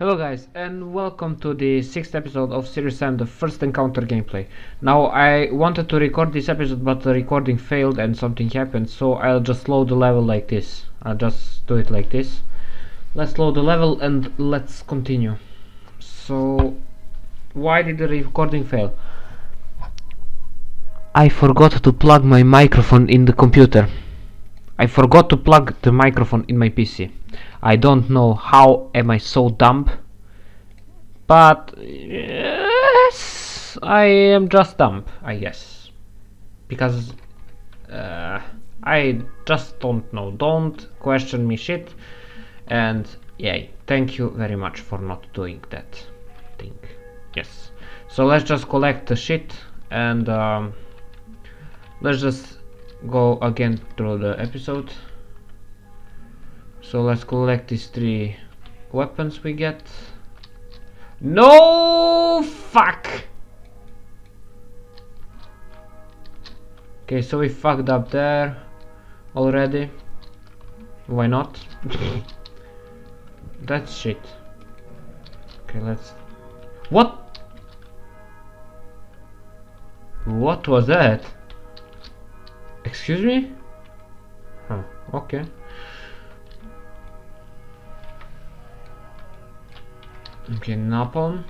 Hello guys and welcome to the sixth episode of Serious Sam the first encounter gameplay. Now I wanted to record this episode but the recording failed and something happened so I'll just load the level like this. I'll just do it like this. Let's load the level and let's continue. So why did the recording fail? I forgot to plug my microphone in the computer. I forgot to plug the microphone in my PC. I don't know how am I so dumb, but yes, I am just dumb, I guess, because uh, I just don't know. Don't question me shit, and yay, thank you very much for not doing that thing. Yes, so let's just collect the shit and um, let's just go again through the episode so let's collect these three weapons we get. No fuck! Okay so we fucked up there already. Why not? That's shit. Okay let's what? What was that? Excuse me? Huh okay Okay, napalm.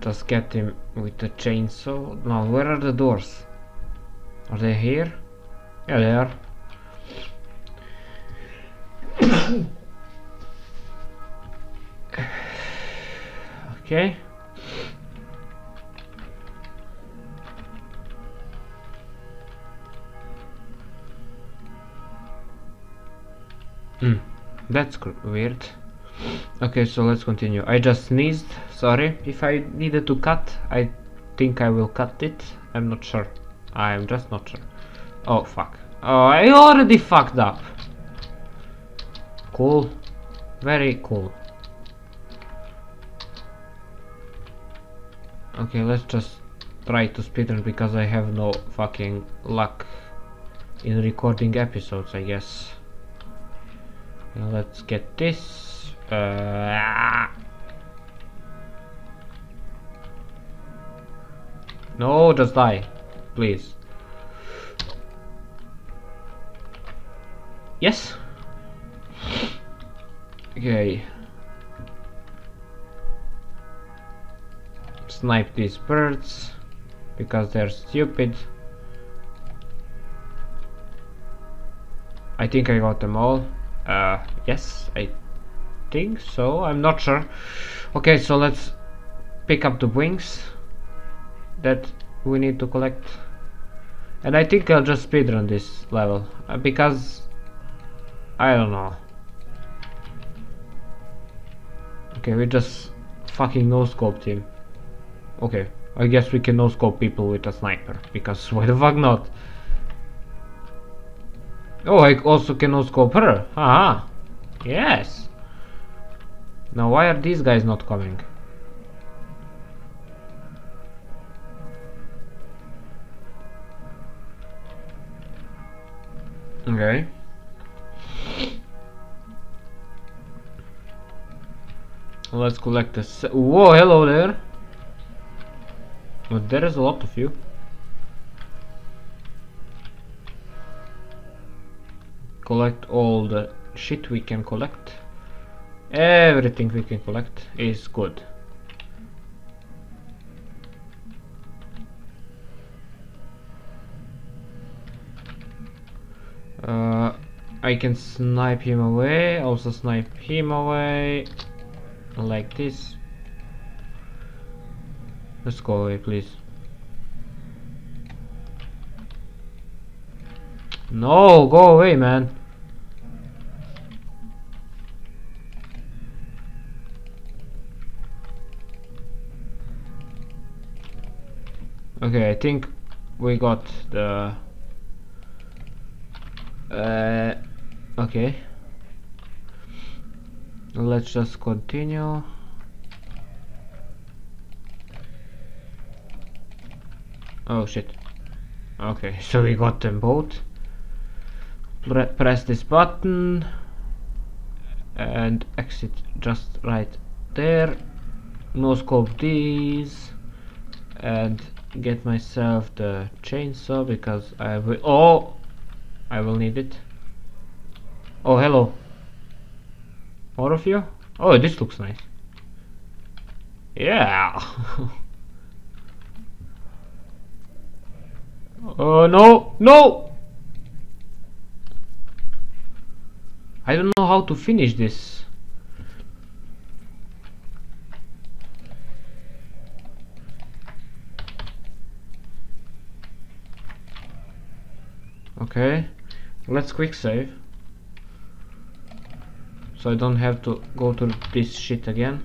Just get him with the chainsaw. Now, where are the doors? Are they here? Yeah, they are. okay. Hmm. That's weird. Okay, so let's continue. I just sneezed. Sorry. If I needed to cut, I think I will cut it. I'm not sure. I'm just not sure. Oh, fuck. Oh, I already fucked up. Cool. Very cool. Okay, let's just try to speedrun because I have no fucking luck in recording episodes, I guess. Now let's get this. Uh, no, just die, please. Yes. Okay. Snipe these birds because they're stupid. I think I got them all. Uh, yes, I think so. I'm not sure. Okay, so let's pick up the wings that we need to collect. And I think I'll just speedrun this level uh, because I don't know. Okay, we just fucking no scope him. Okay, I guess we can no scope people with a sniper because why the fuck not? Oh, I also can scope her. Haha. Yes. Now why are these guys not coming? Okay. Let's collect this. Whoa, hello there. But there is a lot of you. Collect all the shit we can collect. Everything we can collect is good. Uh, I can snipe him away also snipe him away like this. Let's go away please. No, go away, man. Okay, I think we got the... Uh, okay. Let's just continue. Oh shit. Okay, so we got them both pre press this button and exit just right there no scope these and get myself the chainsaw because I will oh I will need it. Oh hello. All of you? Oh this looks nice. Yeah. Oh no no. I don't know how to finish this. Okay, let's quick save. So I don't have to go to this shit again.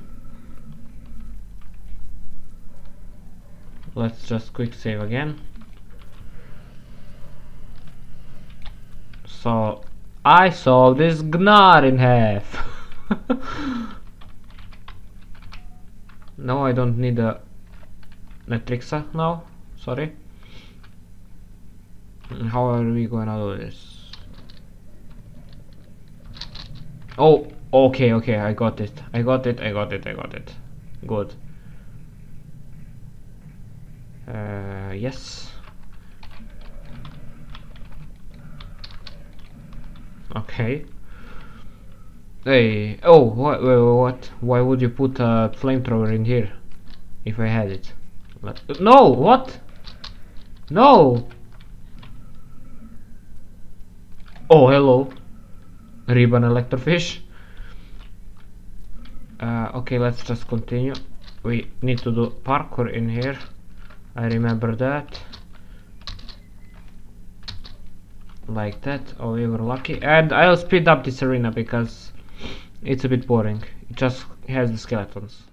Let's just quick save again. So I saw this Gnaar in half. no, I don't need a Netricsa now. Sorry. How are we gonna do this? Oh, okay, okay, I got it. I got it, I got it, I got it. Good. Uh, yes. Okay. Hey, oh, what, what, why would you put a flamethrower in here? If I had it. no, what? No! Oh, hello. Ribbon electrofish. Uh, okay, let's just continue. We need to do parkour in here. I remember that like that oh we were lucky and I'll speed up this arena because it's a bit boring it just has the skeletons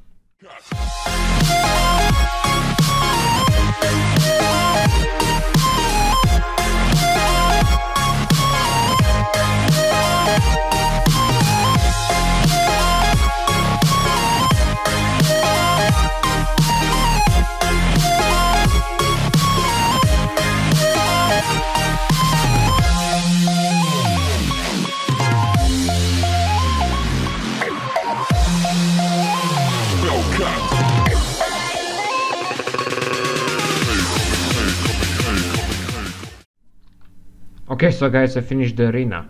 Okay, so guys, I finished the arena.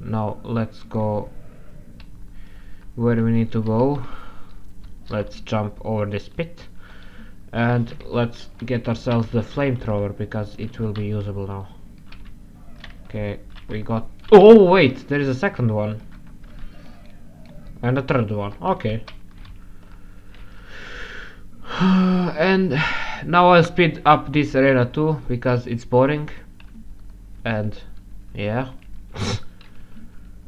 Now let's go where we need to go. Let's jump over this pit and let's get ourselves the flamethrower because it will be usable now. Okay, we got. Oh wait, there is a second one and a third one. Okay. and now I'll speed up this arena too because it's boring and yeah.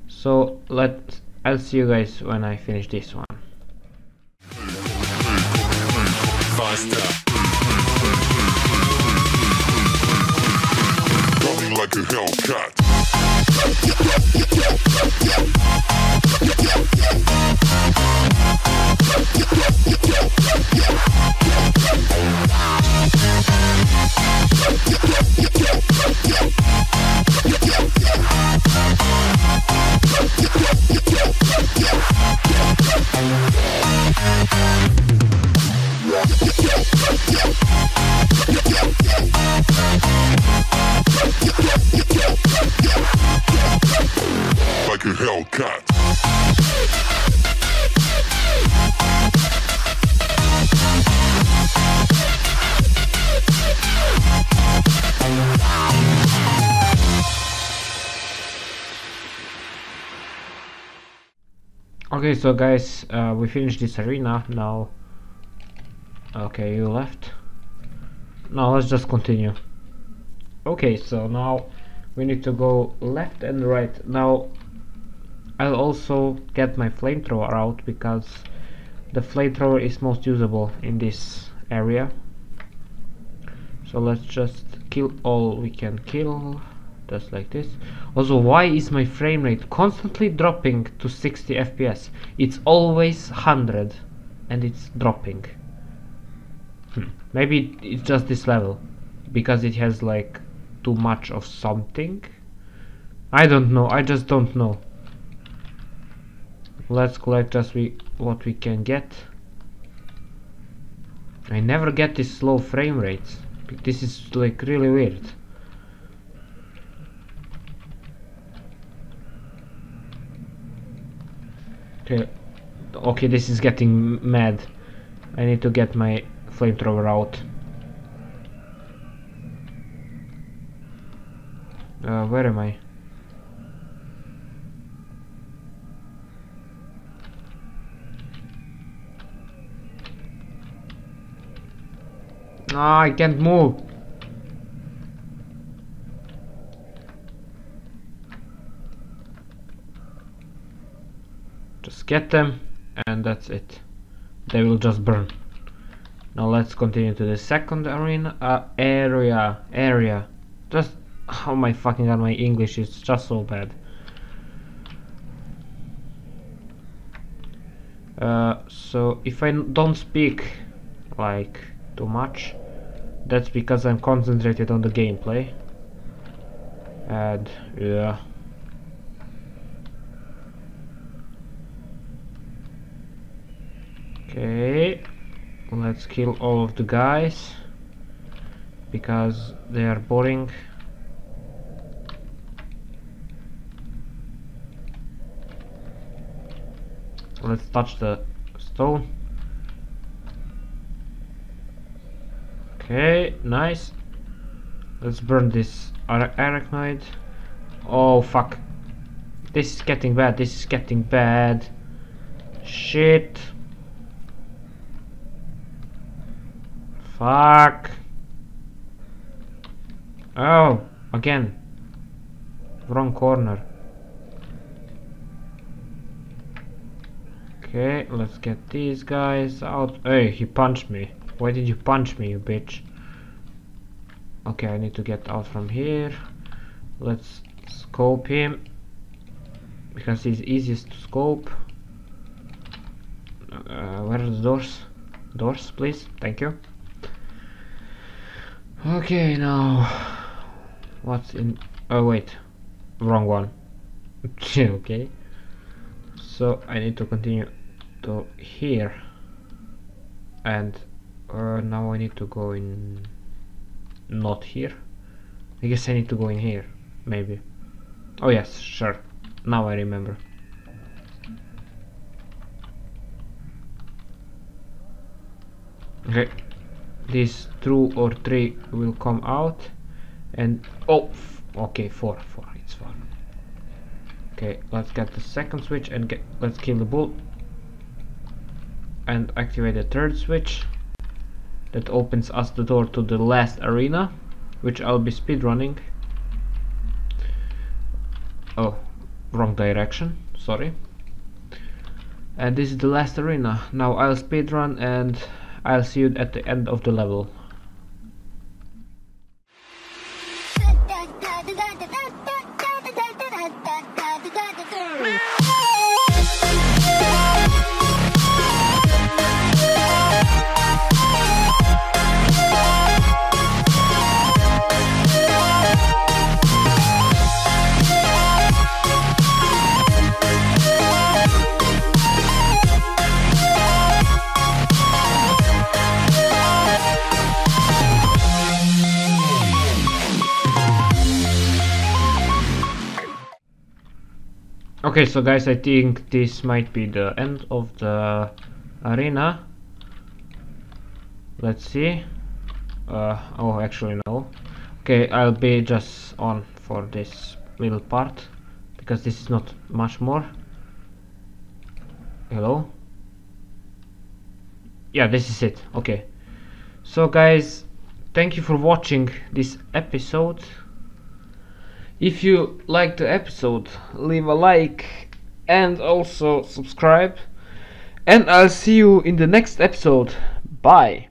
So let I'll see you guys when I finish this one Okay, so guys, uh, we finished this arena now. Okay, you left. Now let's just continue. Okay, so now we need to go left and right. Now I'll also get my flamethrower out because the flamethrower is most usable in this area so let's just kill all we can kill just like this. Also why is my frame rate constantly dropping to 60 fps it's always 100 and it's dropping. Hmm. maybe it's just this level because it has like too much of something. I don't know I just don't know. Let's collect just we what we can get. I never get this slow frame rates. This is like really weird okay. Okay this is getting mad. I need to get my flamethrower out. Uh, where am I? Ah, I can't move. Get them and that's it. They will just burn. Now let's continue to the second arena uh, area area. Just oh my fucking god, my English is just so bad. Uh, so if I don't speak like too much that's because I'm concentrated on the gameplay and yeah okay let's kill all of the guys because they are boring let's touch the stone Okay, nice. Let's burn this arachnoid. Oh, fuck. This is getting bad, this is getting bad. Shit. Fuck. Oh, again. Wrong corner. Okay, let's get these guys out. Hey, he punched me. Why did you punch me, you bitch? Okay, I need to get out from here. Let's scope him. Because he's easiest to scope. Uh, where are the doors? Doors, please. Thank you. Okay, now... What's in... Oh, wait. Wrong one. okay. So, I need to continue to here. And uh, now I need to go in not here I guess I need to go in here maybe oh yes sure now I remember okay these two or three will come out and oh okay four four it's four. Okay let's get the second switch and get let's kill the bull and activate the third switch that opens us the door to the last arena which I'll be speedrunning. Oh wrong direction sorry. And this is the last arena. Now I'll speedrun and I'll see you at the end of the level Okay, so guys, I think this might be the end of the arena. Let's see. Uh, oh, actually no. Okay, I'll be just on for this little part because this is not much more. Hello? Yeah, this is it. Okay. So guys, thank you for watching this episode. If you liked the episode, leave a like and also subscribe. And I'll see you in the next episode. Bye.